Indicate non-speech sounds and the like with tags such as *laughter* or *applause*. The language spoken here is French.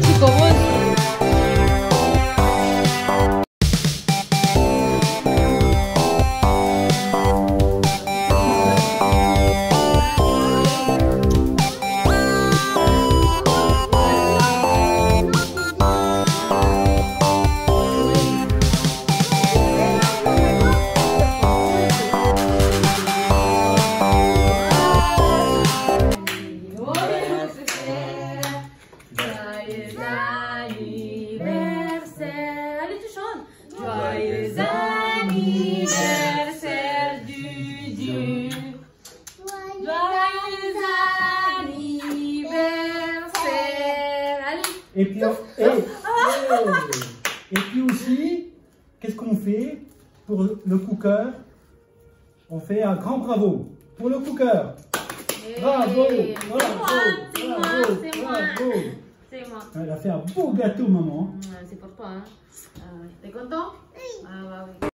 chico, go. Joyeux anniversaire. Allez, tu chantes. Joyeux anniversaire du Dieu. Joyeux anniversaire. Allez. Et puis, *laughs* aussi, qu'est-ce qu'on fait pour le cooker On fait un grand bravo pour le cooker. Eh, bravo, bravo. bravo c'est moi. Elle a fait un beau gâteau, maman. C'est pour toi. Hein. Ah ouais. T'es content? Ah bah oui.